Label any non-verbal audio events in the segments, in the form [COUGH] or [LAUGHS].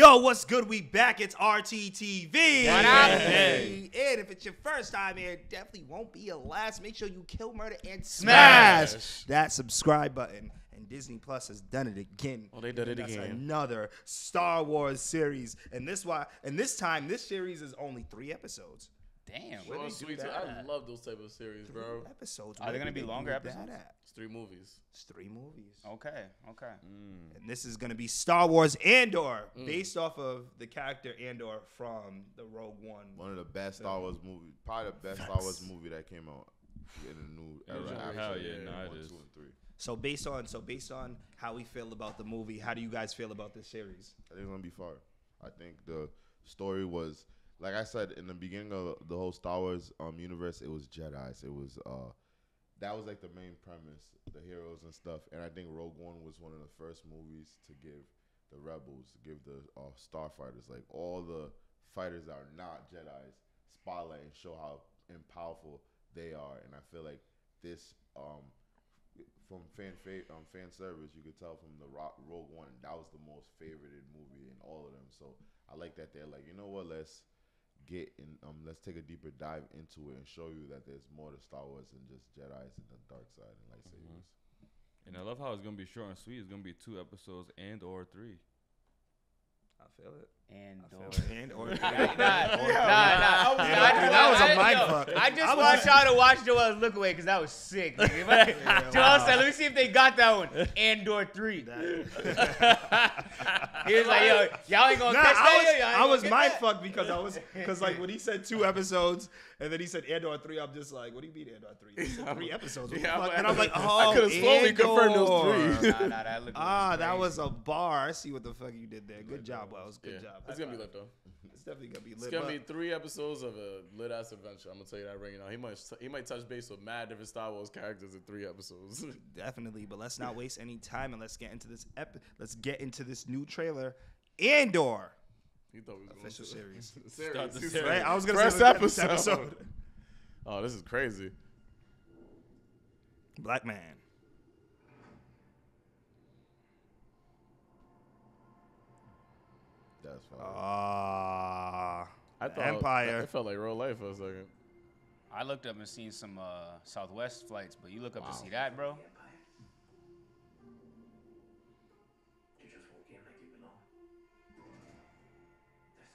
Yo, what's good? We back. It's RTTV. What up? Hey. And if it's your first time here, it definitely won't be your last. Make sure you kill murder and smash, Smash. that subscribe button. And Disney Plus has done it again. Oh, they did it That's again. Another Star Wars series, and this why, and this time, this series is only three episodes. Damn. Where Oh, sweet too. that I love those type of series, bro. Episodes. Are they Where gonna be longer do that episodes? at? It's three movies. It's three movies. Okay. Okay. And this is gonna be Star Wars Andor, Mm. based off of the character Andor from the Rogue One. One of the best Star Wars movies, probably the best Star Wars movie that came out in the new Yeah, era. yeah, after hell yeah, no, it one, two, and three. So based on so based on how we feel about the movie, how do you guys feel about this series? I think it's gonna be far. I think the story was, like I said in the beginning of the whole Star Wars um universe, it was Jedi's. It was uh, that was like the main premise, the heroes and stuff. And I think Rogue One was one of the first movies to give the rebels, give the uh, starfighters, like all the fighters that are not Jedi's, spotlight and show how and powerful they are. And I feel like this um from fan fa- um, fan service, you could tell from the Rock, Rogue One that was the most favorited movie in all of them. So I like that they're like, you know what, let's get in, um, let's take a deeper dive into it and show you that there's more to Star Wars than just Jedi's and the dark side and lightsabers. And I love how it's gonna be short and sweet. It's gonna be two episodes and or three. I feel it. And I or. feel. And or [LAUGHS] [LAUGHS] Nah, nah, that was want- a I- mind fuck. I just want y'all to watch Joel's look away because that was sick. nigga. [LAUGHS] Joel said, "Let me see if they got that one." Andor three. he was like, "Yo, y'all ain't gonna catch that." was, yo, y'all I was get mind fucked because I was because like when he said two episodes and then he said Andor three, I'm just like, what do you mean Andor three? Three episodes. Yeah, fuck? I'm- and I'm like, I oh, could've slowly confirmed those Andor. three. Nah, nah, that look Ah, that was a bar. I see what the fuck you did there. Good job, Wells. Good Yeah, job. it's High gonna be lit though. It's definitely gonna be lit. It's gonna but- be three episodes of a lit ass adventure. I'm gonna tell you that right now. He might he might touch base with mad different Star Wars characters in three episodes. [LAUGHS] Definitely, but let's not waste any time and let's get into this ep- let's get into this new trailer. Andor. he thought we was going Official to- series. [LAUGHS] series. Start the series. Right? I was gonna First say let's get this episode. [LAUGHS] Oh, this is crazy. Black man. That's fine. Ah. I thought Empire. It felt like real life for a second. I looked up and seen some uh, Southwest flights, but you look up Wow. to see that, bro.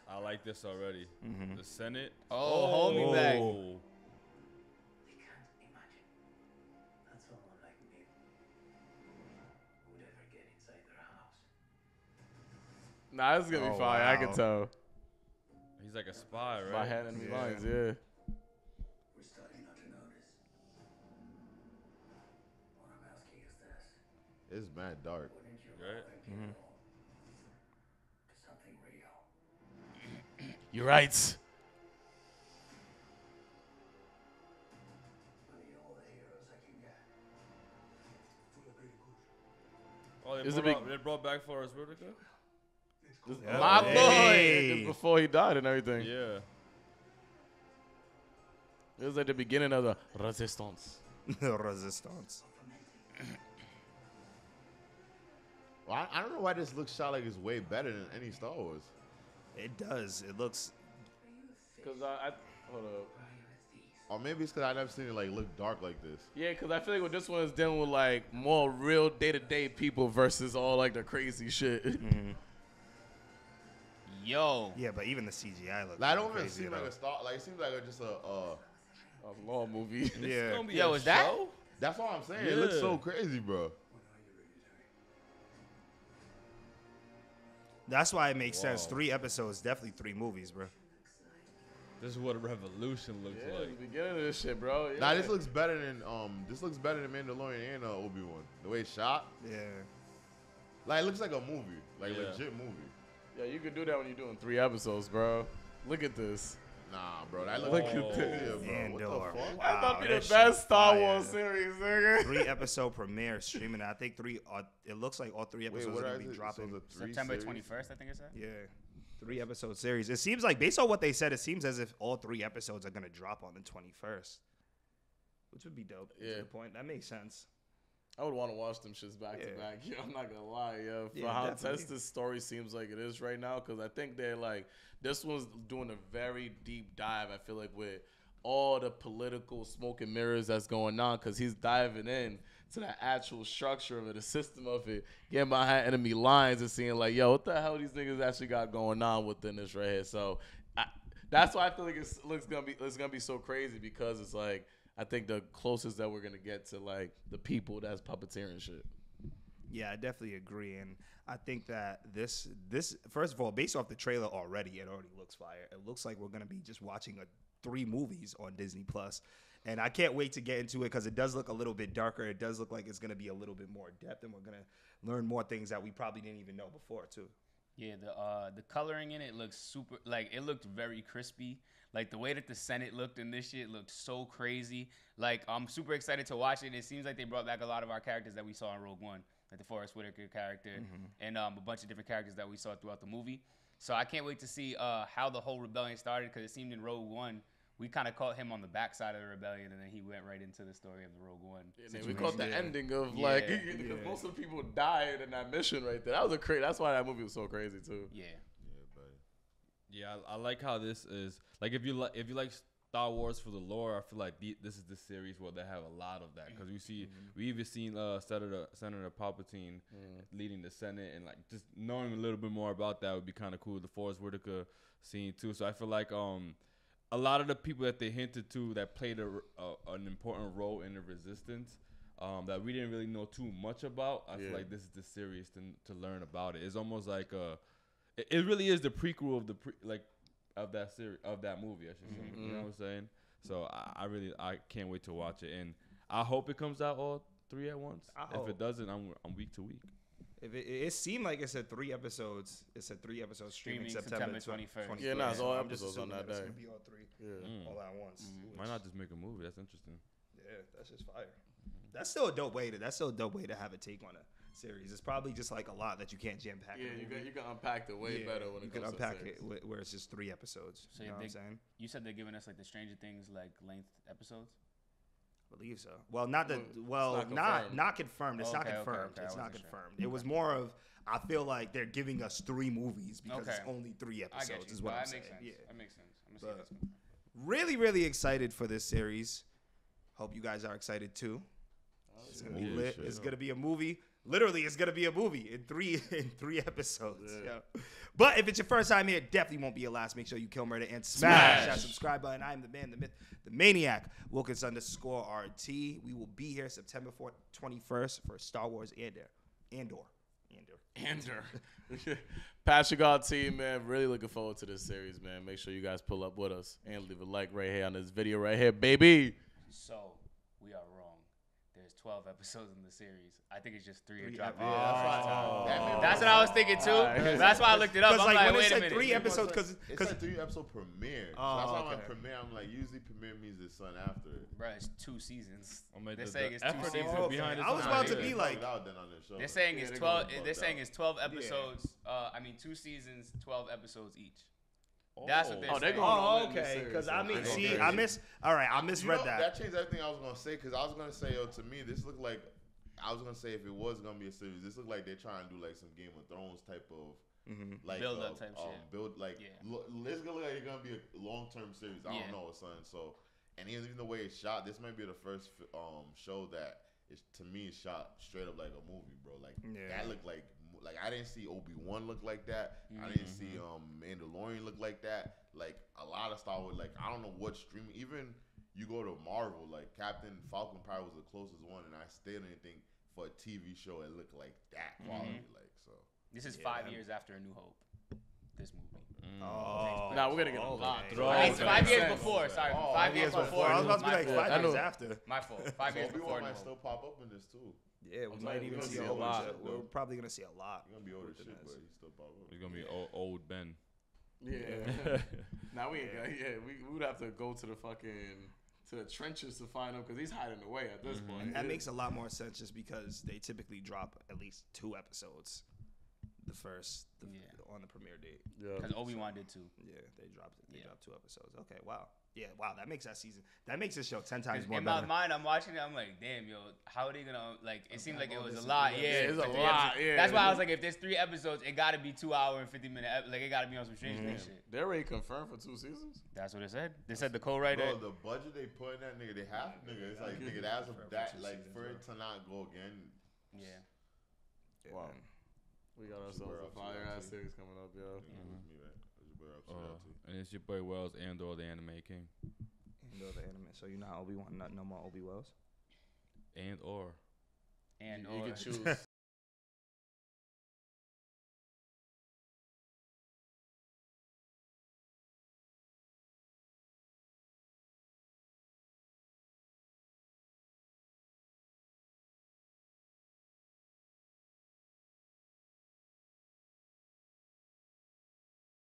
I like this already. Mm-hmm. The Senate. Oh, hold me back. Nah, this is gonna Oh, be fire. I can tell. He's like a spy, right? By hand enemy Yeah. lines, yeah. We're starting not to notice. What I'm asking is this. It's mad dark. You Right. rather give it all to something real? You're right. I need all the heroes I can get. Oh, they Is it brought, big- they brought back Forrest Whitaker. This- Yeah. My boy. Hey. This before he died and everything. Yeah. It was at the beginning of the resistance. [LAUGHS] Resistance. Well, I, I don't know why this looks shot like it's way better than any Star Wars. It does. It looks. Cause I, I hold up. Or maybe it's because I never seen it like look dark like this. Yeah, cause I feel like with this one is dealing with like more real day to day people versus all like the crazy shit. Mm-hmm. Yo. Yeah, but even the CGI looks. Like, I don't even seem like a Star. Like it seems like a, just a. Uh, a law movie. [LAUGHS] Yeah. It's gonna be Yo, a is that- show? that's all I'm saying. It looks so crazy, bro. That's why it makes sense. Three episodes, definitely three movies, bro. This is what a revolution looks Yeah, like. the beginning of this shit, bro. Yeah. Nah, this looks better than um. This looks better than Mandalorian and uh, Obi Wan. The way it's shot, Yeah. like it looks like a movie, like a Yeah. legit movie. Yeah, you can do that when you're doing three episodes, bro. Look at this. Nah, bro, that looks Look like at yeah, this. bro. Andor. What the fuck? That might be the shit best Star fire. Wars series, nigga. Three episode premiere streaming. I think three. Are, it looks like all three episodes what are are gonna be it? dropping. So September series? 21st, I think it said. yeah, three episode series. It seems like based on what they said, it seems as if all three episodes are gonna drop on the twenty first, which would be dope. Yeah. Yeah. To the point that makes sense. I would want to watch them shits back to back. [LAUGHS] Yeah, I'm not gonna lie, yeah. For Yeah, how this story seems like it is right now, because I think they're like this one's doing a very deep dive. I feel like with all the political smoke and mirrors that's going on, because he's diving in to the actual structure of it, the system of it, getting behind enemy lines and seeing like, yo, what the hell these niggas actually got going on within this right here. So I, that's why I feel like it's looks gonna be it's gonna be so crazy because it's like I think the closest that we're gonna get to like the people that's puppeteering shit. Yeah, I definitely agree, and I think that this this first of all, based off the trailer already, it already looks fire. It looks like we're gonna be just watching a three movies on Disney Plus, and I can't wait to get into it because it does look a little bit darker. It does look like it's gonna be a little bit more depth, and we're gonna learn more things that we probably didn't even know before too. Yeah, the uh the coloring in it looks super like it looked very crispy. Like the way that the Senate looked in this shit looked so crazy. Like I'm super excited to watch it. It seems like they brought back a lot of our characters that we saw in Rogue One, like the Forrest Whitaker character and um, a bunch of different characters that we saw throughout the movie. So I can't wait to see uh, how the whole rebellion started because it seemed in Rogue One we kind of caught him on the backside of the rebellion and then he went right into the story of the Rogue One. And we caught the Yeah. ending of like [LAUGHS] Yeah, because yeah. most of the people died in that mission right there. That was a crazy. That's why that movie was so crazy too. Yeah. Yeah, I, I like how this is like if you like if you like Star Wars for the lore, I feel like the, this is the series where they have a lot of that because we see we even seen uh Senator Senator Palpatine leading the Senate and like just knowing a little bit more about that would be kind of cool. The Forrest Whitaker scene too. So I feel like um a lot of the people that they hinted to that played a, a an important role in the resistance. Um, that we didn't really know too much about. I Yeah. feel like this is the series to, to learn about it. It's almost like uh, it, it really is the prequel of the pre, like of that series of that movie. I should say. You know what I'm saying? So I, I really I can't wait to watch it, and I hope it comes out all three at once. I if hope. it doesn't, I'm I'm week to week. If it, it seemed like it said three episodes, it said three episodes streaming, Streaming September, September 21st. 21st. Yeah, nah, it's all I'm episodes on assuming that it's day. gonna be all three, Yeah. Mm. all at once. Why not just make a movie? That's interesting. Yeah, that's just fire. That's still a dope way to. That's still a dope way to have a take on a series. It's probably just like a lot that you can't jam pack. Yeah, you can you can unpack it way Yeah, better when you it can unpack to it series. wh- where it's just three episodes. So you you know what I'm saying? You said they're giving us like the Stranger Things like length episodes. I believe so. Well, not the Well, well, it's not not confirmed. not confirmed. It's not Okay, okay, confirmed. okay, I It's not wasn't sure. confirmed. It was more of I feel like they're giving us three movies because it's only three episodes. get. Is what Well, I'm that saying. makes sense. Yeah. That makes sense. I'm gonna But- see this. Really, really excited for this series. Hope you guys are excited too. It's gonna be lit. shit. It's gonna be a movie. Literally, it's gonna be a movie in three [LAUGHS] in three episodes. Yeah. Yeah. But if it's your first time here, it definitely won't be your last. Make sure you kill murder and smash, Smash. that subscribe button. I am the man, the myth, the maniac. Wilkins underscore RT. We will be here September 4th, 21st for Star Wars uh, Andor. Andor. Andor. Ander. Patrick our team, man. Really looking forward to this series, man. Make sure you guys pull up with us and leave a like right here on this video right here, baby. So we are wrong. There's 12 episodes in the series. I think it's just three. Three are dropping. ep- at the yeah, that's time. why- That That's what I was thinking too. Alright. That's why I looked it up. Because I'm like, like, when it wait a minute. three episodes, because It's because a three episode premiere. So Oh, that's why when okay. premiere, I'm like, usually premiere means the son after it. Bruh, it's two seasons. I mean, They're the- saying the it's two effort they seasons. put behind I was about to be like- out then on this show. They're saying it's 12. They're saying it's 12 episodes. Uh, I mean, two seasons, 12 episodes each. That's what they're Oh, they're going all Oh, okay. Because I mean, going see, crazy. I miss. All right, I You misread know, that. That changed everything I was gonna say because I was gonna say, yo, to me, this looked like I was gonna say if it was gonna be a series, this looked like they're trying to do like some Game of Thrones type of Mhm. like Build-up uh, type um, shit. Build like Yeah. lo- this gonna look like it's gonna be a long term series. I Yeah. don't know, son. So and even, even the way it's shot, this might be the first um show that is to me shot straight up like a movie, bro. Like Yeah. that looked like like I didn't see Obi Wan look like that. I didn't see um Mandalorian look like that. Like a lot of Star Wars, like I don't know what streaming. Even you go to Marvel, like Captain Falcon probably was the closest one, and I still didn't think for a TV show it looked like that quality. Like so. This is Yeah, five man. years after A New Hope. This movie. Oh. Nah, we're gonna get a oh, Okay. lot. Throw I five years before. Sorry, Oh, five years Five before. I was about to be like five I know. years after. My fault. [LAUGHS] Five years before. Wan New might still pop up in this too. Yeah, we I'm might even see see a a lot. lot. We're probably gonna see a lot. You're gonna be old as within shit, this. but he still pop up. It's gonna be old, old Ben. Yeah. [LAUGHS] now we ain't got, yeah, we, we would have to go to the fucking to the trenches to find him because he's hiding away at this mm-hmm. point. That makes a lot more sense just because they typically drop at least two episodes the first the, Yeah. on the premiere date. Yeah. Because Obi Wan did too. Yeah, they dropped it. They Yeah. dropped two episodes. Okay, wow. Yeah, wow. That makes that season. That makes this show ten times more in my mind, I'm watching it. I'm like, damn, yo, how are they gonna like? It seemed like it was a lot. three Yeah, It's a lot, yeah. That's why I was like, if there's three episodes, it got to be two hour and fifty minute. ep- Like it got to be on some Stranger Mm-hmm. Shit. They're already confirmed for two seasons. That's what it said. They said the co-writer. Bro, the budget they put in that nigga, they have nigga. It's like nigga, that's For- for that like seasons, for it to not go again. yeah. Yeah, Wow. Man. We got ourselves a up to fire ass too. series coming up, yo. Nigga, it was me, man. It your boy Uh, and it's your boy Wells and or the Anime King And the anime. So you know how Obi Wan not no more Obi Wells. and or And You or can choose.